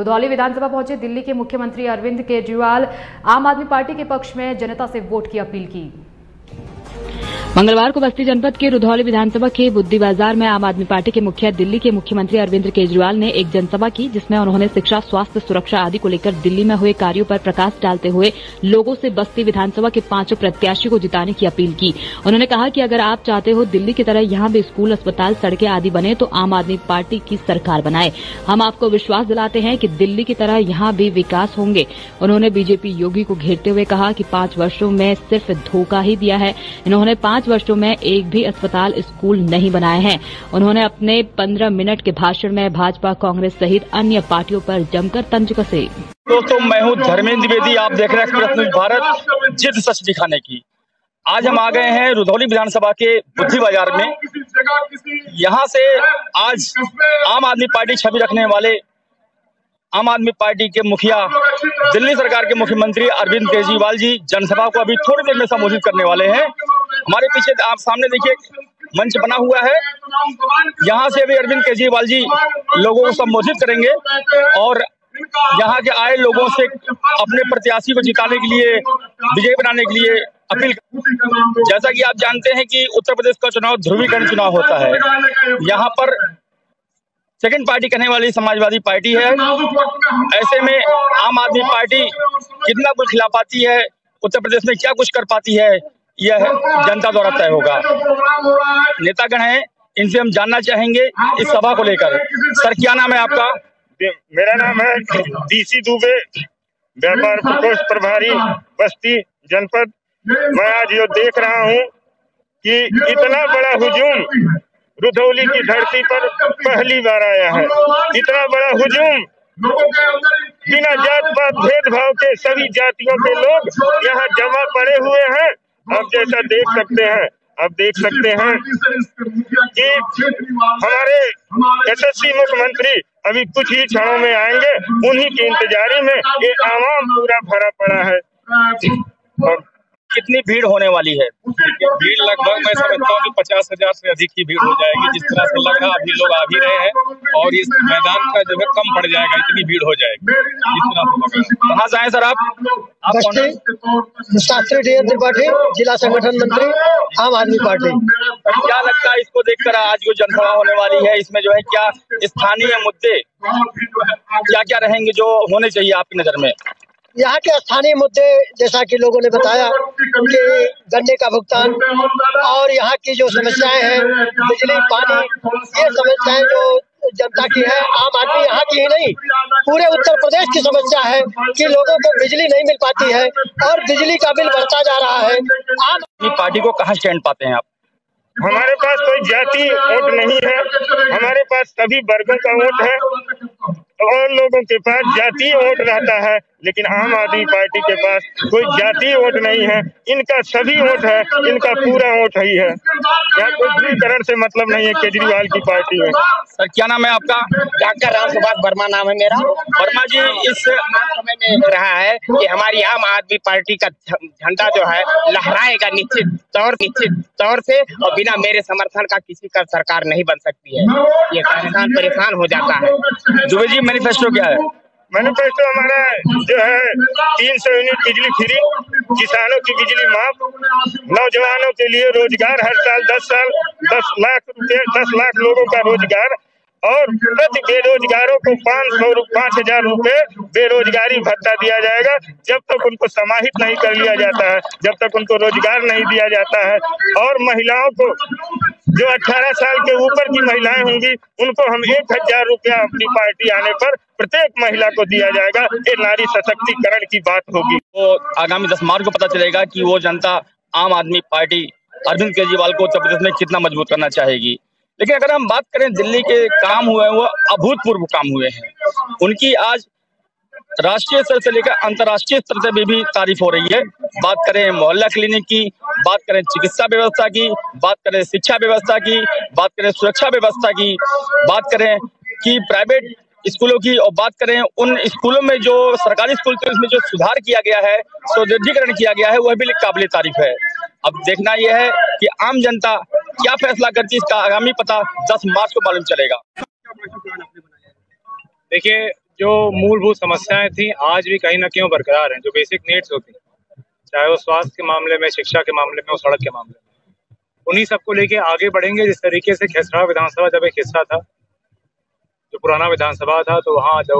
रुधौली विधानसभा पहुँचे, दिल्ली के मुख्यमंत्री अरविंद केजरीवाल आम आदमी पार्टी के पक्ष में जनता से वोट की अपील की। मंगलवार को बस्ती जनपद के रुधौली विधानसभा के बुद्धि बाज़ार में आम आदमी पार्टी के मुखिया दिल्ली के मुख्यमंत्री अरविंद केजरीवाल ने एक जनसभा की, जिसमें उन्होंने शिक्षा, स्वास्थ्य, सुरक्षा आदि को लेकर दिल्ली में हुए कार्यों पर प्रकाश डालते हुए लोगों से बस्ती विधानसभा के पाँचों प्रत्याशी को जिताने की अपील की। उन्होंने कहा कि अगर आप चाहते हो दिल्ली की तरह यहाँ भी स्कूल, अस्पताल, सड़कें आदि बने तो आम आदमी पार्टी की सरकार बनाए। हम आपको विश्वास दिलाते हैं कि दिल्ली की तरह यहाँ भी विकास होंगे। उन्होंने बीजेपी योगी को घेरते हुए कहा कि पाँच वर्षों में सिर्फ़ धोखा ही दिया है। इन्होंने पाँच वर्षों में एक भी अस्पताल स्कूल नहीं बनाए हैं। उन्होंने अपने पंद्रह मिनट के भाषण में भाजपा कांग्रेस सहित अन्य पार्टियों पर जमकर तंज कसे। दोस्तों, मैं हूँ धर्मेंद्र द्विवेदी। आप देख रहे हैं भारत, जिद सच दिखाने की। आज हम आ गए हैं रुधौली विधानसभा के बुद्धि बाज़ार में। यहाँ से आज आम आदमी पार्टी छवि रखने वाले आम आदमी पार्टी के मुखिया, दिल्ली सरकार के मुख्यमंत्री अरविंद केजरीवाल जी जनसभा को अभी थोड़ी देर में संबोधित करने वाले हैं। हमारे पीछे आप सामने देखिए, मंच बना हुआ है। यहाँ से अभी अरविंद केजरीवाल जी लोगों को संबोधित करेंगे और यहाँ के आए लोगों से अपने प्रत्याशी को जिताने के लिए, विजय बनाने के लिए अपील जैसा कि आप जानते हैं कि उत्तर प्रदेश का चुनाव ध्रुवीकरण चुनाव होता है। यहाँ पर सेकंड पार्टी कहने वाली समाजवादी पार्टी है। ऐसे में आम आदमी पार्टी कितना कुछ खिला पाती है, उत्तर प्रदेश में क्या कुछ कर पाती है यह जनता द्वारा तय होगा। नेतागण है, इनसे हम जानना चाहेंगे इस सभा को लेकर। सर, क्या नाम है आपका? मेरा नाम है डीसी दुबे, व्यापार प्रकोष्ठ प्रभारी, बस्ती जनपद। मैं आज ये देख रहा हूँ कि इतना बड़ा हुजूम रुधौली की धरती पर पहली बार आया है। इतना बड़ा हुजूम बिना जात पात भेदभाव के सभी जातियों के लोग यहाँ जमा पड़े हुए हैं। आप जैसा देख सकते हैं आप देख सकते हैं कि हमारे यशस्वी मुख्यमंत्री अभी कुछ ही क्षणों में आएँगे उन्हीं की इंतजारी में ये आवाम पूरा भरा पड़ा है। और कितनी भीड़ होने वाली है? भीड़ लगभग मैं समझता हूँ कि पचास हज़ार से अधिक की भीड़ हो जाएगी जिस तरह से लग रहा अभी लोग आ भी रहे हैं और इस मैदान का जो है कम पड़ जाएगा इतनी भीड़ हो जाएगी जिस तरह से कहाँ से आए सर आप? आप कौन हैं? शास्त्री डी त्रिपाठी जिला संगठन मंत्री आम आदमी पार्टी। क्या लगता है इसको देखकर आज जो जनसभा होने वाली है इसमें जो है क्या स्थानीय मुद्दे क्या क्या रहेंगे जो होने चाहिए आपकी नज़र में? यहाँ के स्थानीय मुद्दे जैसा कि लोगों ने बताया कि गन्ने का भुगतान और यहाँ की जो समस्याएँ हैं बिजली पानी ये समस्याएँ जो जनता की है आम आदमी यहाँ की ही नहीं पूरे उत्तर प्रदेश की समस्या है कि लोगों को बिजली नहीं मिल पाती है और बिजली का बिल बढ़ता जा रहा है। आम अपनी पार्टी को कहाँ स्टैंड पाते हैं आप? हमारे पास कोई जाति वोट नहीं है हमारे पास सभी वर्गों का वोट है और लोगों के पास जातीय वोट रहता है। लेकिन आम आदमी पार्टी के पास कोई जातीय वोट नहीं है इनका सभी वोट है इनका पूरा वोट ही है। यहाँ कोई ध्रुवीकरण से मतलब नहीं है केजरीवाल की पार्टी में सर क्या नाम है आपका? डॉक्टर राम सुभाष वर्मा नाम है मेरा। वर्मा जी इस समय में रहा है कि हमारी आम आदमी पार्टी का झंडा जो है लहराएगा निश्चित तौर निश्चित तौर से और बिना मेरे समर्थन का किसी का सरकार नहीं बन सकती है। ये किसान परेशान हो जाता है। दुबे जी मैनिफेस्टो क्या है? मैनिफेस्टो हमारा जो है तीन सौ यूनिट बिजली फ्री, किसानों की बिजली माफ़, नौजवानों के लिए रोज़गार हर साल दस साल, दस लाख रुपये, दस लाख लोगों का रोज़गार और प्रति बेरोजगारों को पाँच सौ पाँच हज़ार रूपए बेरोजगारी भत्ता दिया जाएगा। जब तक उनको समाहित नहीं कर लिया जाता है, जब तक उनको रोज़गार नहीं दिया जाता है। और महिलाओं को जो 18 साल के ऊपर की महिलाएँ होंगी, उनको हम एक हज़ार रुपया अपनी पार्टी आने पर प्रत्येक महिला को दिया जाएगा। ये नारी सशक्तिकरण की बात होगी। वो आगामी दस मार्च को पता चलेगा कि वो जनता आम आदमी पार्टी अरविंद केजरीवाल को उत्तर प्रदेश में कितना मज़बूत करना चाहेगी। लेकिन अगर हम बात करें दिल्ली के काम हुए हैं वो अभूतपूर्व काम हुए हैं। उनकी आज राष्ट्रीय स्तर से लेकर अंतर्राष्ट्रीय स्तर से भी, भी तारीफ़ हो रही है। बात करें मोहल्ला क्लिनिक की बात करें चिकित्सा व्यवस्था की बात करें शिक्षा व्यवस्था की बात करें सुरक्षा व्यवस्था की बात करें कि प्राइवेट स्कूलों की और बात करें उन स्कूलों में जो सरकारी स्कूल थे उसमें जो सुधार किया गया है सुदृढ़ीकरण किया गया है वह भी काबिल तारीफ़ है। अब देखना यह है कि आम जनता क्या फैसला करती है इसका आगामी पता 10 मार्च को मालूम चलेगा। देखिए, जो मूलभूत समस्याएँ थी, आज भी कहीं ना कहीं बरकरार हैं, जो बेसिक नीड्स होती हैं, चाहे वो स्वास्थ्य के मामले में, शिक्षा के मामले में, और सड़क के मामले में। उन्हीं सबको लेके आगे बढ़ेंगे, जिस तरीके से खेसरा विधानसभा जब एक हिस्सा था, जो पुराना विधानसभा था तो वहाँ जो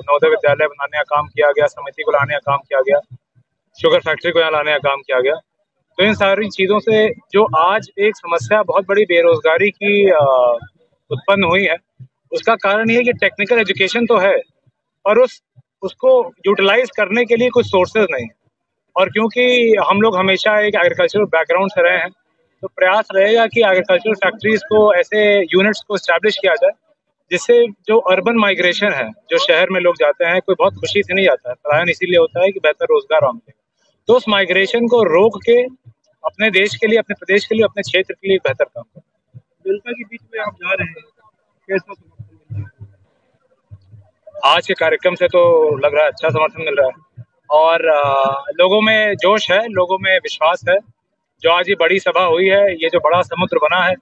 नवोदय विद्यालय बनाने का काम किया गया, समिति को लाने का काम किया गया, शुगर फैक्ट्री को यहाँ लाने का काम किया गया। तो इन सारी चीज़ों से जो आज एक समस्या, बहुत बड़ी बेरोजगारी की उत्पन्न हुई है, उसका कारण ये कि टेक्निकल एजुकेशन तो है और उस, उसको यूटिलाइज करने के लिए कुछ सोर्सेज नहीं है। और क्योंकि हम लोग हमेशा एक एग्रीकल्चरल बैकग्राउंड से रहे हैं तो प्रयास रहेगा कि एग्रीकल्चरल फैक्ट्रीज को, ऐसे यूनिट्स को स्टैब्लिश किया जाए, जिससे जो अर्बन माइग्रेशन है, जो शहर में लोग जाते हैं, कोई बहुत खुशी से नहीं जाता है, पलायन इसीलिए होता है कि बेहतर रोज़गार वहाँ मिलेगा तो उस माइग्रेशन को रोक के अपने देश के लिए, अपने प्रदेश के लिए, अपने क्षेत्र के लिए बेहतर काम करें। जनता के बीच में आप जा रहे हैं आज के कार्यक्रम से तो लग रहा है अच्छा समर्थन मिल रहा है। और लोगों में जोश है, लोगों में विश्वास है। जो आज ये बड़ी सभा हुई है, ये जो बड़ा समुद्र बना है,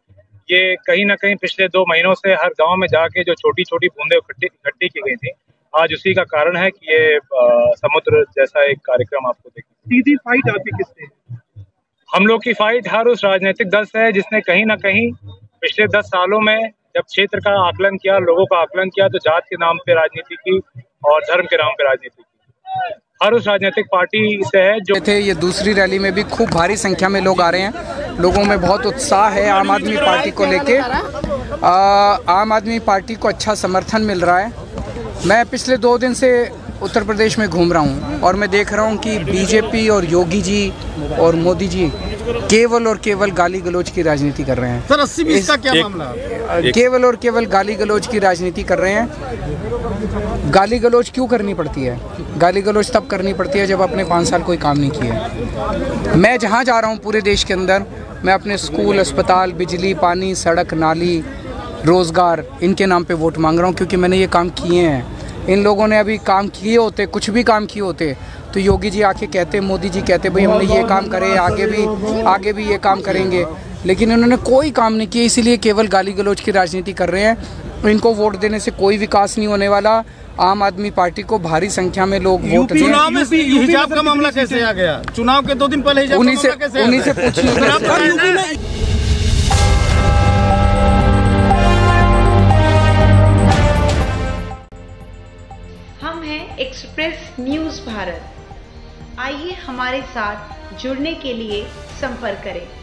ये कहीं ना कहीं पिछले दो महीनों से हर गाँव में जाके जो छोटी छोटी बूंदे इकट्ठी की गई थी आज उसी का कारण है कि ये समुद्र जैसा एक कार्यक्रम आपको देखिए सीधी फाइट आपकी किससे? हम लोग की फाइट हर उस राजनीतिक दल से है जिसने कहीं ना कहीं पिछले दस सालों में जब क्षेत्र का आकलन किया लोगों का आकलन किया तो जात के नाम पे राजनीति की और धर्म के नाम पे राजनीति की। हर उस राजनीतिक पार्टी से है जो थे ये दूसरी रैली में भी खूब भारी संख्या में लोग आ रहे हैं। लोगों में बहुत उत्साह है आम आदमी पार्टी को लेके। आम आदमी पार्टी को अच्छा समर्थन मिल रहा है। मैं पिछले दो दिन से उत्तर प्रदेश में घूम रहा हूँ और मैं देख रहा हूँ कि बीजेपी और योगी जी और मोदी जी केवल और केवल गाली गलौज की राजनीति कर रहे हैं। सर अस्सी बीस का क्या एक- मामला? केवल और केवल गाली गलौज की राजनीति कर रहे हैं। गाली गलौज क्यों करनी पड़ती है? गाली गलौज तब करनी पड़ती है जब आपने पाँच साल कोई काम नहीं किया मैं जहाँ जा रहा हूँ पूरे देश के अंदर मैं अपने स्कूल अस्पताल बिजली पानी सड़क नाली रोज़गार इनके नाम पे वोट मांग रहा हूँ क्योंकि मैंने ये काम किए हैं। इन लोगों ने अभी काम किए होते कुछ भी काम किए होते तो योगी जी आके कहते मोदी जी कहते भाई हमने ये काम करे आगे भी आगे भी ये काम करेंगे। लेकिन इन्होंने कोई काम नहीं किया इसीलिए केवल गाली गलौज की राजनीति कर रहे हैं। इनको वोट देने से कोई विकास नहीं होने वाला। आम आदमी पार्टी को भारी संख्या में लोग वोट दें चुनाव में हिजाब का मामला कैसे आ गया? चुनाव के दो दिन पहले उन्हीं से उन्हीं से? पूछिए। Express news Bharat. आइए हमारे साथ जुड़ने के लिए संपर्क करें।